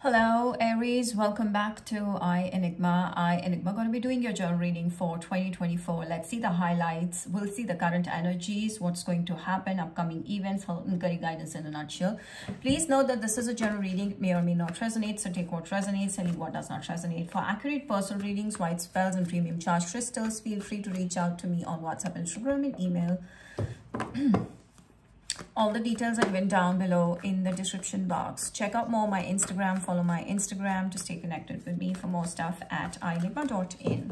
Hello Aries, welcome back to iEnigma. I Enigma going to be doing your journal reading for 2024. Let's see the highlights. We'll see the current energies, what's going to happen, upcoming events, and guidance in a nutshell. Please note that this is a general reading, may or may not resonate, so take what resonates and leave what does not resonate. For accurate personal readings, white spells and premium charge crystals, feel free to reach out to me on WhatsApp, Instagram and email. all the details are given down below in the description box. Check out more my instagram follow my instagram to stay connected with me for more stuff at ienigma.in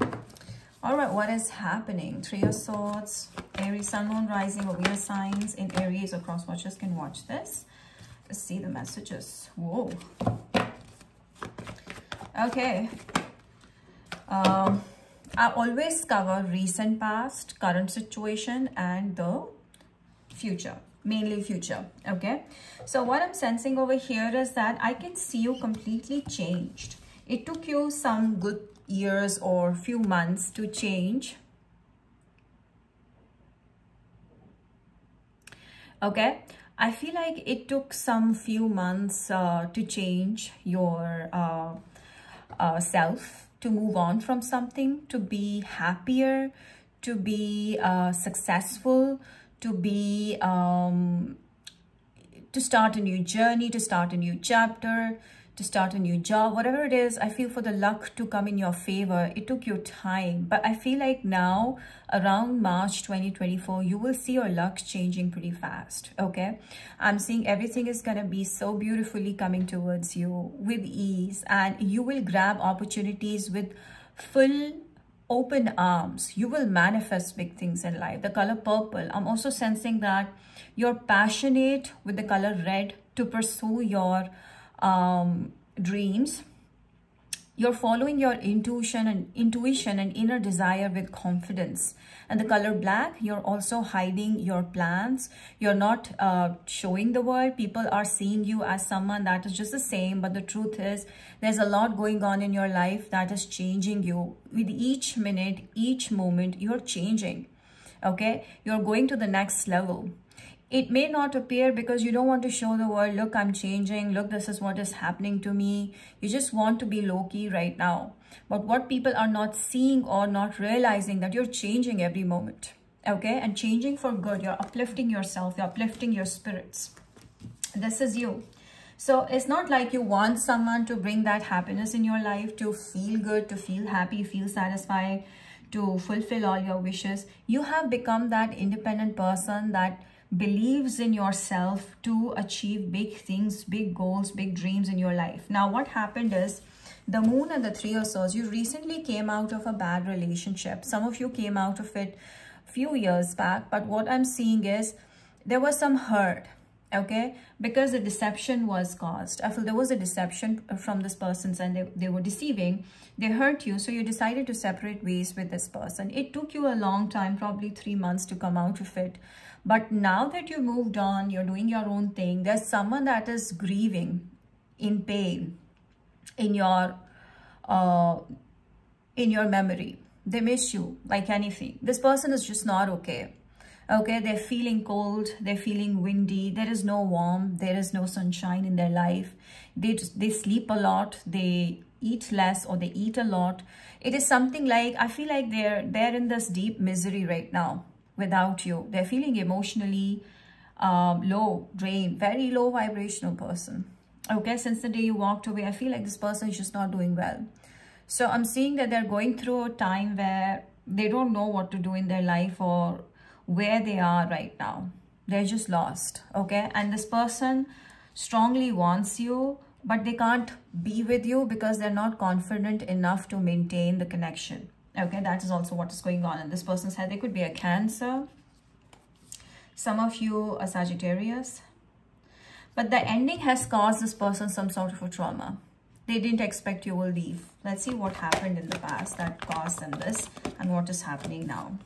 all right what is happening? Three of swords aries sun moon rising or your signs in aries or cross watchers can watch this. Let's see the messages. Whoa. Okay. Um i always cover recent past current situation and the future mainly future okay? So what i'm sensing over here is that i can see you completely changed. It took you some good years or few months to change okay? I feel like it took some few months uh, to change your uh, uh, self to move on from something to be happier to be uh, successful to be um, to start a new journey to start a new chapter to start a new job whatever it is i feel for the luck to come in your favor. It took you time. But i feel like now around march 2024 you will see your luck changing pretty fast okay? I'm seeing everything is gonna be so beautifully coming towards you with ease. And you will grab opportunities with full open arms you will manifest big things in life. The color purple i'm also sensing that you're passionate with the color red to pursue your um, dreams you're following your intuition and intuition and inner desire with confidence. And the color black you're also hiding your plans. You're not uh, showing the world. People are seeing you as someone that is just the same but the truth is there's a lot going on in your life that is changing you. With each minute each moment you're changing. Okay? You're going to the next level it may not appear because you don't want to show the world look i'm changing. Look this is what is happening to me. You just want to be low-key right now. But what people are not seeing or not realizing that you're changing every moment okay? And changing for good. You're uplifting yourself. You're uplifting your spirits. This is you. So it's not like you want someone to bring that happiness in your life to feel good to feel happy feel satisfied to fulfill all your wishes. You have become that independent person that believes in yourself to achieve big things, big goals, big dreams in your life. Now, what happened is the moon and the three of swords, you recently came out of a bad relationship. Some of you came out of it few years back, but what I'm seeing is there was some hurt okay? Because the deception was caused. I feel there was a deception uh, from this person's and they, they were deceiving. They hurt you so you decided to separate ways with this person. It took you a long time probably three months to come out of it but now that you moved on you're doing your own thing there's someone that is grieving in pain in your uh in your memory. They miss you like anything. This person is just not okay. Okay they're feeling cold they're feeling windy there is no warm there is no sunshine in their life. They just, they sleep a lot they eat less or they eat a lot. It is something like i feel like they're they're in this deep misery right now without you they're feeling emotionally um, low drained very low vibrational person okay since the day you walked away i feel like this person is just not doing well so i'm seeing that they're going through a time where they don't know what to do in their life or where they are right now. They're just lost, okay? And this person strongly wants you, but they can't be with you because they're not confident enough to maintain the connection. Okay, that is also what is going on in this person's head. They could be a Cancer. Some of you are Sagittarius. But the ending has caused this person some sort of a trauma. They didn't expect you will leave. Let's see what happened in the past that caused them this and what is happening now.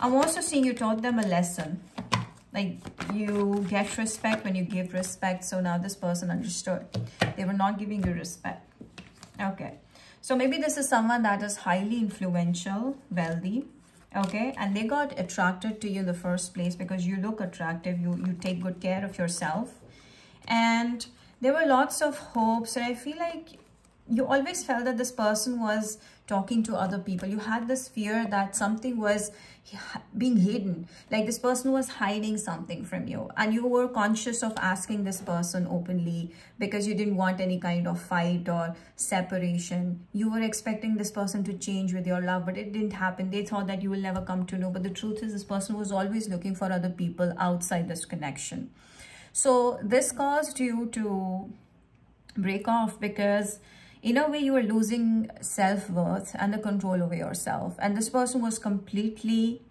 I'm also seeing you taught them a lesson. Like you get respect when you give respect. So now this person understood. They were not giving you respect. Okay. So maybe this is someone that is highly influential, wealthy. Okay. And they got attracted to you in the first place because you look attractive. You, you take good care of yourself. and there were lots of hopes and i feel like you always felt that this person was talking to other people. You had this fear that something was being hidden. Like this person was hiding something from you. And you were conscious of asking this person openly because you didn't want any kind of fight or separation. You were expecting this person to change with your love but it didn't happen. They thought that you will never come to know. But the truth is this person was always looking for other people outside this connection. So this caused you to break off because in a way you are losing self-worth and the control over yourself. And this person was completely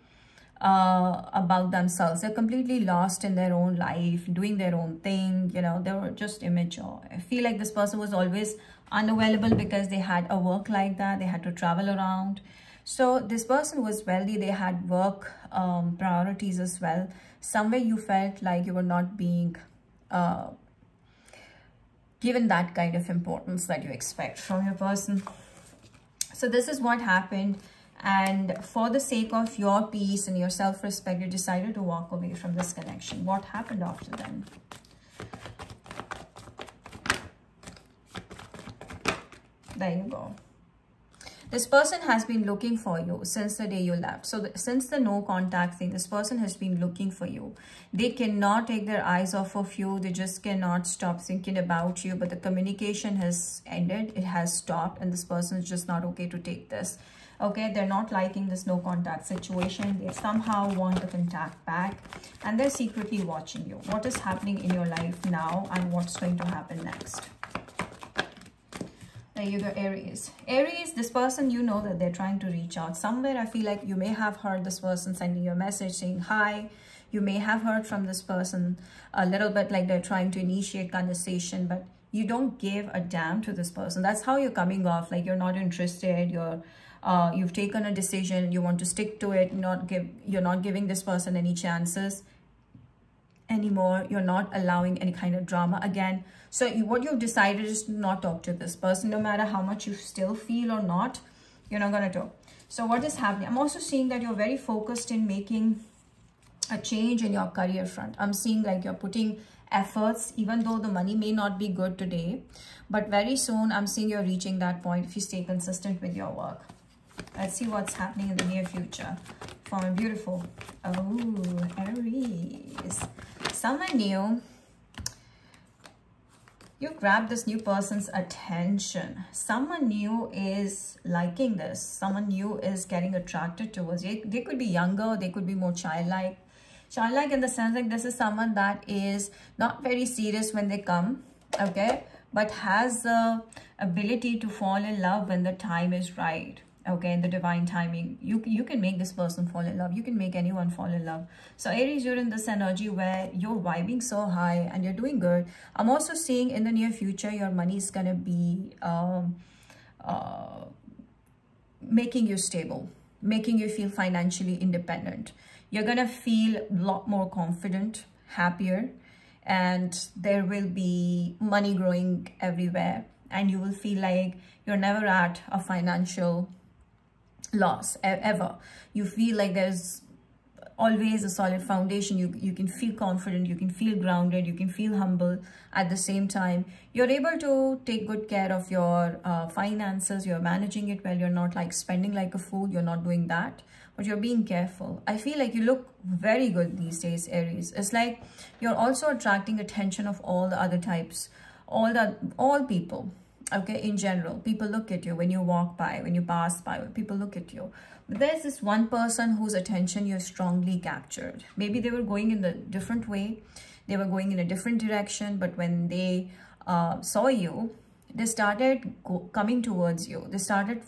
uh, about themselves. They're completely lost in their own life doing their own thing you know they were just immature. I feel like this person was always unavailable because they had a work like that they had to travel around. So this person was wealthy they had work um, priorities as well. Somewhere you felt like you were not being uh, given that kind of importance that you expect from your person. So this is what happened. And for the sake of your peace and your self-respect, you decided to walk away from this connection. What happened after then? There you go. This person has been looking for you since the day you left. So the, since the no contact thing, this person has been looking for you. They cannot take their eyes off of you. They just cannot stop thinking about you. But the communication has ended. It has stopped. And this person is just not okay to take this. Okay, they're not liking this no contact situation. They somehow want the contact back. And they're secretly watching you. What is happening in your life now and what's going to happen next? There you go aries. Aries this person you know that they're trying to reach out somewhere. I feel like you may have heard this person sending you a message saying hi. You may have heard from this person a little bit like they're trying to initiate conversation but you don't give a damn to this person. That's how you're coming off like you're not interested you're uh, you've taken a decision you want to stick to it not give you're not giving this person any chances anymore. You're not allowing any kind of drama again. So you, what you've decided is to not talk to this person no matter how much you still feel or not you're not going to talk. So what is happening? I'm also seeing that you're very focused in making a change in your career front. I'm seeing like you're putting efforts even though the money may not be good today but very soon i'm seeing you're reaching that point if you stay consistent with your work. Let's see what's happening in the near future. For my beautiful oh aries someone new you grab this new person's attention. Someone new is liking this. Someone new is getting attracted towards you they could be younger they could be more childlike. Childlike in the sense like this is someone that is not very serious when they come okay but has the ability to fall in love when the time is right okay in the divine timing you you can make this person fall in love. You can make anyone fall in love. So aries you're in this energy where you're vibing so high and you're doing good. I'm also seeing in the near future your money is gonna be um uh making you stable making you feel financially independent. You're gonna feel a lot more confident happier and there will be money growing everywhere. And you will feel like you're never at a financial loss ever. You feel like there's always a solid foundation. You you can feel confident you can feel grounded you can feel humble at the same time. You're able to take good care of your uh, finances. You're managing it well. You're not like spending like a fool. You're not doing that but you're being careful. I feel like you look very good these days aries. It's like you're also attracting attention of all the other types all the all people okay in general people look at you when you walk by when you pass by people look at you. But there's this one person whose attention you've strongly captured. Maybe they were going in a different way they were going in a different direction but when they uh, saw you they started coming towards you. They started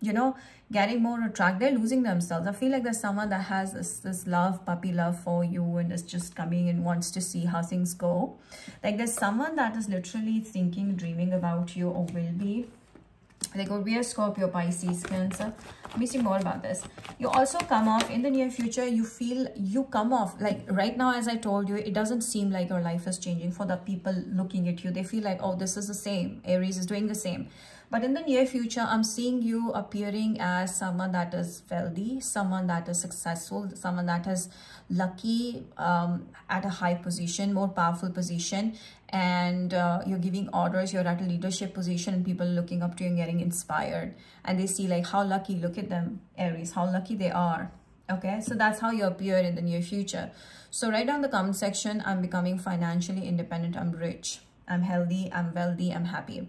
you know getting more attracted they're losing themselves i feel like there's someone that has this this love puppy love for you and is just coming and wants to see how things go like there's someone that is literally thinking dreaming about you or will be they could be a Scorpio, Pisces, Cancer. Let me see more about this. You also come off in the near future. You feel you come off like right now, as I told you, it doesn't seem like your life is changing for the people looking at you. They feel like, oh, this is the same. Aries is doing the same. But in the near future i'm seeing you appearing as someone that is wealthy someone that is successful someone that is lucky um, at a high position more powerful position. And uh, you're giving orders you're at a leadership position and people looking up to you and getting inspired. And they see like how lucky look at them aries how lucky they are. Okay? So that's how you appear in the near future. So write down the comment section. I'm becoming financially independent. I'm rich. I'm healthy. I'm wealthy. I'm happy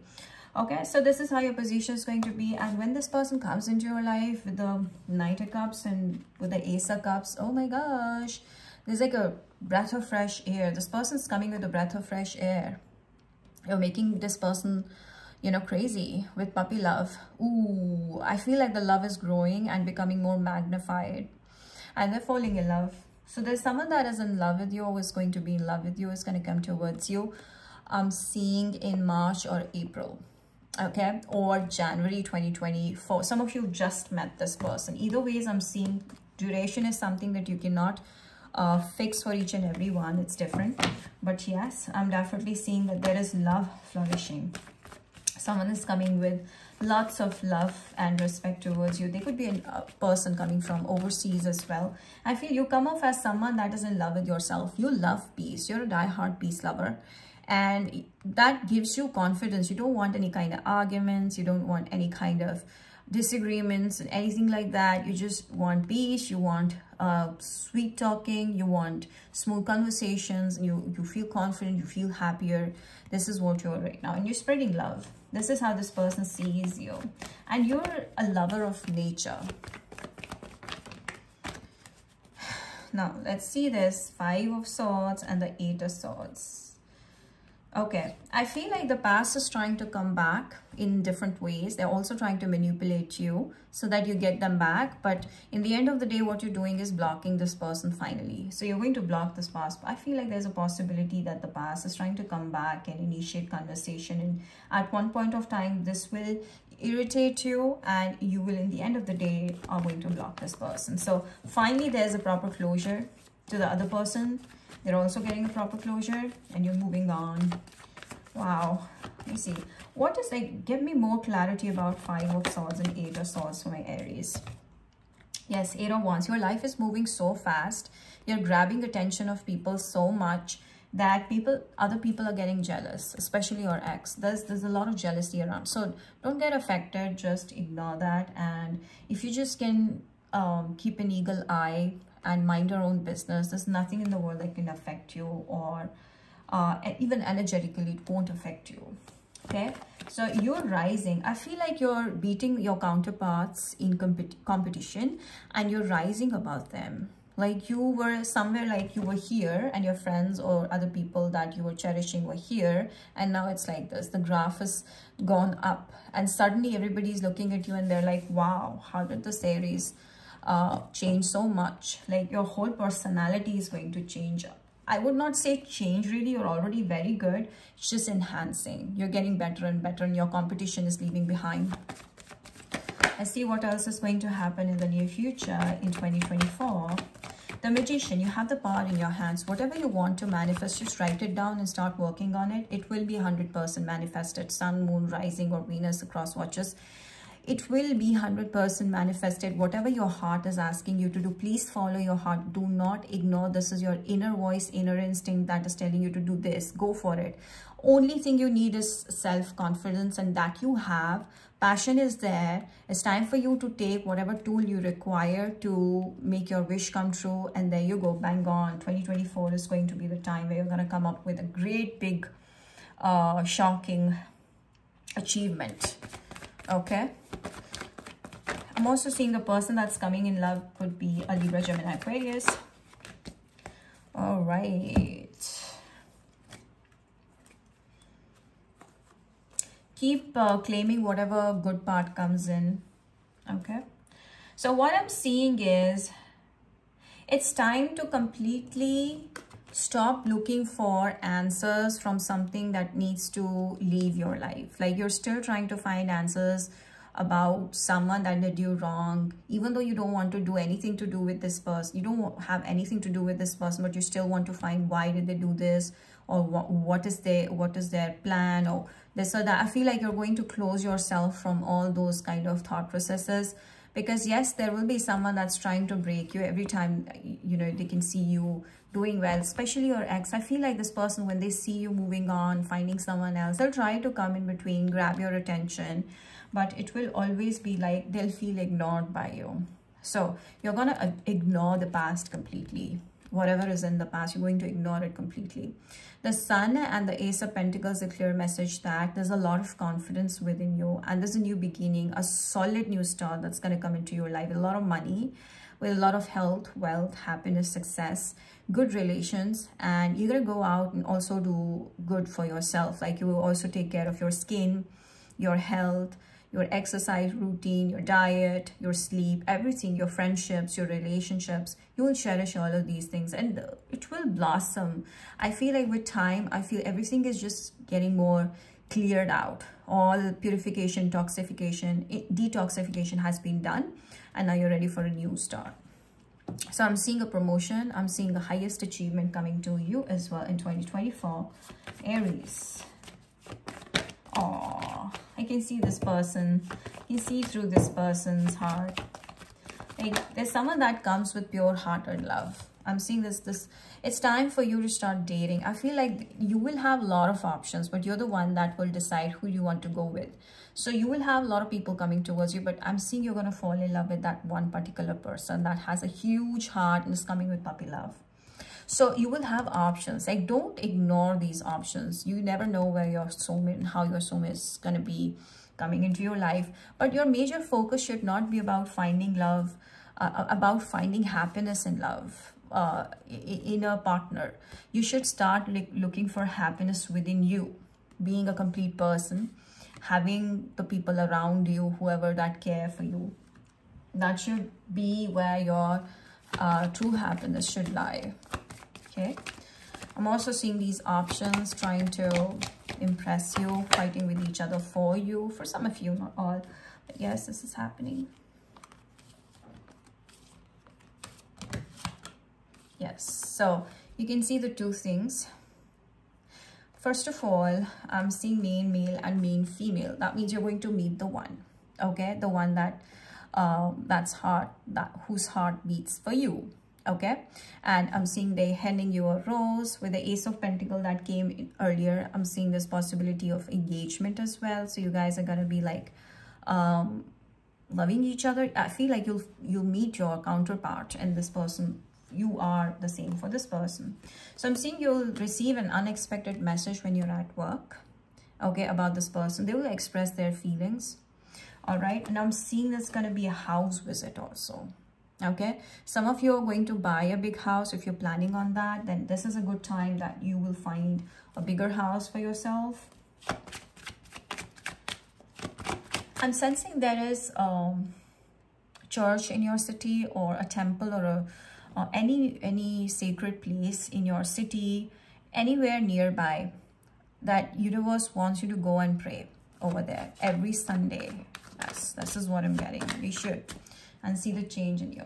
okay so this is how your position is going to be. And when this person comes into your life with the knight of cups and with the ace of cups oh my gosh there's like a breath of fresh air. This person's coming with a breath of fresh air. You're making this person you know crazy with puppy love. Ooh i feel like the love is growing and becoming more magnified. And they're falling in love. So there's someone that is in love with you or is going to be in love with you is going to come towards you i'm seeing in march or april okay or january 2024 some of you just met this person. Either ways i'm seeing duration is something that you cannot uh, fix for each and every one. It's different. But yes i'm definitely seeing that there is love flourishing. Someone is coming with lots of love and respect towards you. They could be a person coming from overseas as well. I feel you come off as someone that is in love with yourself. You love peace. You're a die-hard peace lover and that gives you confidence. You don't want any kind of arguments. You don't want any kind of disagreements and anything like that. You just want peace. You want uh, sweet talking. You want smooth conversations. You you feel confident. You feel happier. This is what you're right now. And you're spreading love. This is how this person sees you. And you're a lover of nature. Now let's see this five of swords and the eight of swords Okay, I feel like the past is trying to come back in different ways. They're also trying to manipulate you so that you get them back. But in the end of the day, what you're doing is blocking this person finally. So you're going to block this past. I feel like there's a possibility that the past is trying to come back and initiate conversation. And at one point of time, this will irritate you and you will, in the end of the day, are going to block this person. So finally, there's a proper closure to the other person they're also getting a proper closure and you're moving on. Wow. Let me see. What is like, give me more clarity about Five of Swords and Eight of Swords for my Aries. Yes, Eight of Wands. Your life is moving so fast. You're grabbing attention of people so much that people other people are getting jealous especially your ex there's there's a lot of jealousy around so don't get affected just ignore that and if you just can um, keep an eagle eye and mind your own business. There's nothing in the world that can affect you or uh, even energetically, it won't affect you. Okay, so you're rising. I feel like you're beating your counterparts in compet competition and you're rising above them. Like you were somewhere like you were here and your friends or other people that you were cherishing were here. And now it's like this. The graph has gone up and suddenly everybody's looking at you and they're like, wow, how did the Aries uh, change so much. Like your whole personality is going to change. I would not say change really. You're already very good. It's just enhancing. You're getting better and better and your competition is leaving behind. Let's see what else is going to happen in the near future in 2024. The Magician, you have the power in your hands. Whatever you want to manifest, just write it down and start working on it. It will be 100% manifested. Sun, Moon, Rising or Venus across watches it will be 100% manifested. Whatever your heart is asking you to do please follow your heart. Do not ignore. This is your inner voice inner instinct that is telling you to do this. Go for it. Only thing you need is self-confidence and that you have. Passion is there. It's time for you to take whatever tool you require to make your wish come true. And there you go. Bang on. 2024 is going to be the time where you're going to come up with a great big uh shocking achievement. Okay I'm also seeing the person that's coming in love could be a Libra, Gemini, Aquarius. All right. Keep uh, claiming whatever good part comes in. Okay. So what I'm seeing is it's time to completely stop looking for answers from something that needs to leave your life. Like you're still trying to find answers about someone that did you wrong. Even though you don't want to do anything to do with this person you don't have anything to do with this person but you still want to find why did they do this or what, what is their what is their plan or this or that. I feel like you're going to close yourself from all those kind of thought processes because yes there will be someone that's trying to break you every time you know they can see you doing well especially your ex. I feel like this person when they see you moving on finding someone else they'll try to come in between grab your attention but it will always be like they'll feel ignored by you. So you're gonna uh, ignore the past completely. Whatever is in the past you're going to ignore it completely. The sun and the ace of pentacles a clear message that there's a lot of confidence within you and there's a new beginning a solid new start that's going to come into your life a lot of money with a lot of health wealth happiness success good relations and you're going to go out and also do good for yourself like you will also take care of your skin your health your exercise routine, your diet, your sleep, everything, your friendships, your relationships. You will cherish all of these things and it will blossom. I feel like with time, I feel everything is just getting more cleared out. All purification, toxification, detoxification has been done and now you're ready for a new start. So I'm seeing a promotion. I'm seeing the highest achievement coming to you as well in 2024. Aries. Oh, I can see this person. You see through this person's heart. Like there's someone that comes with pure hearted love. I'm seeing this, this, it's time for you to start dating. I feel like you will have a lot of options, but you're the one that will decide who you want to go with. So you will have a lot of people coming towards you, but I'm seeing you're going to fall in love with that one particular person that has a huge heart and is coming with puppy love. So you will have options. Like don't ignore these options. You never know where your soulmate and how your soulmate is going to be coming into your life. But your major focus should not be about finding love, uh, uh about finding happiness in love, uh, in a partner. You should start looking for happiness within you, being a complete person, having the people around you, whoever that care for you. That should be where your uh, true happiness should lie. Okay? I'm also seeing these options trying to impress you fighting with each other for you. For some of you not all but yes this is happening. Yes. So you can see the two things first of all i'm seeing main male and main female. That means you're going to meet the one okay? The one that um, that's heart that whose heart beats for you okay? And i'm seeing they handing you a rose with the ace of pentacle that came earlier. I'm seeing this possibility of engagement as well. So you guys are gonna be like um loving each other. I feel like you'll you'll meet your counterpart and this person you are the same for this person. So i'm seeing you'll receive an unexpected message when you're at work okay about this person. They will express their feelings all right? And i'm seeing there's going to be a house visit also okay? Some of you are going to buy a big house. If you're planning on that then this is a good time that you will find a bigger house for yourself. I'm sensing there is a church in your city or a temple or a or any any sacred place in your city anywhere nearby that universe wants you to go and pray over there every sunday yes this is what i'm getting you should and see the change in you.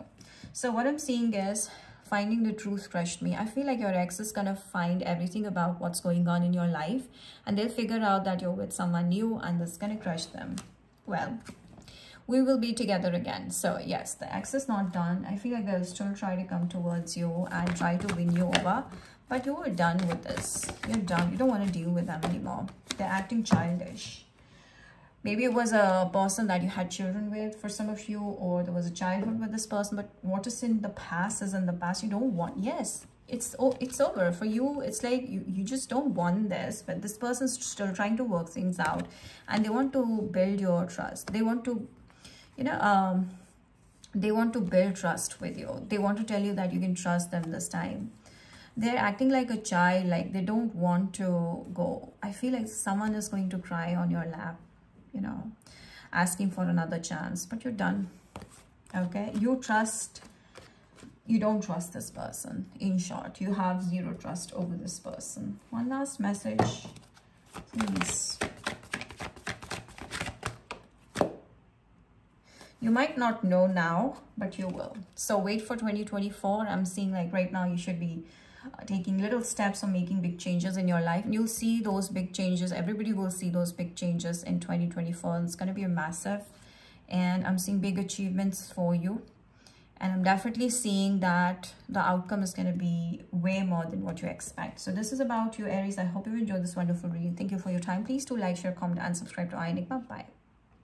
So what I'm seeing is finding the truth crushed me. I feel like your ex is going to find everything about what's going on in your life and they'll figure out that you're with someone new and that's going to crush them. Well, we will be together again. So yes, the ex is not done. I feel like they'll still try to come towards you and try to win you over. But you're done with this. You're done. You don't want to deal with them anymore. They're acting childish maybe it was a person that you had children with for some of you or there was a childhood with this person but what is in the past is in the past you don't want yes it's oh it's over for you it's like you, you just don't want this but this person's still trying to work things out and they want to build your trust they want to you know um they want to build trust with you they want to tell you that you can trust them this time they're acting like a child like they don't want to go i feel like someone is going to cry on your lap you know, asking for another chance, but you're done. Okay, you trust, you don't trust this person. In short, you have zero trust over this person. One last message, please. You might not know now, but you will. So wait for 2024. I'm seeing like right now you should be uh, taking little steps or making big changes in your life. And you'll see those big changes. Everybody will see those big changes in 2024. It's going to be a massive. And I'm seeing big achievements for you. And I'm definitely seeing that the outcome is going to be way more than what you expect. So this is about you, Aries. I hope you enjoyed this wonderful reading. Thank you for your time. Please do like, share, comment, and subscribe to iEnigma. Bye.